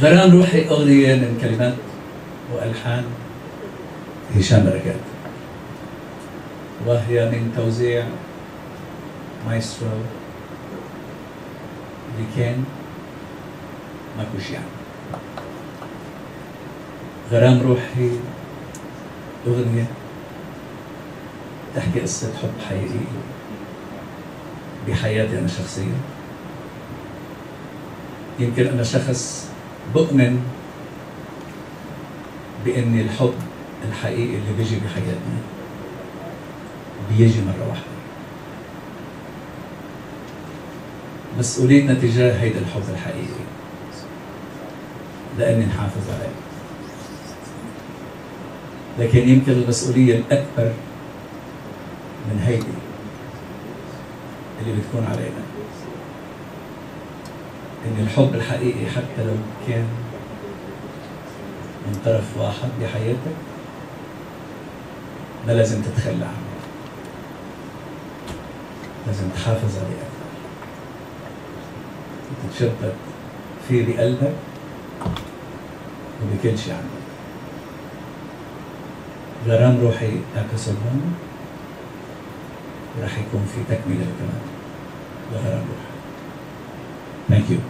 غرام روحي أغنية من كلمات وألحان. هشام بركات. وهي من توزيع مايسترو لكان ماكوشيان. غرام روحي أغنية تحكي قصة حب حقيقية بحياتي أنا شخصيا. يمكن أنا شخص بؤمن بأن الحب الحقيقي اللي بيجي بحياتنا بيجي مرة واحدة. مسؤوليتنا تجاه هيدا الحب الحقيقي لأني نحافظ عليه. لكن يمكن المسؤولية الأكبر من هيدي اللي بتكون علينا. إن الحب الحقيقي حتى لو كان من طرف واحد بحياتك ما لازم تتخلى عنه. لازم تحافظ عليه أكثر تتشبك فيه بقلبك وبكل شيء عندك غرام روحي أكسلون راح يكون في تكملة كمان لغرام روحي. Thank you.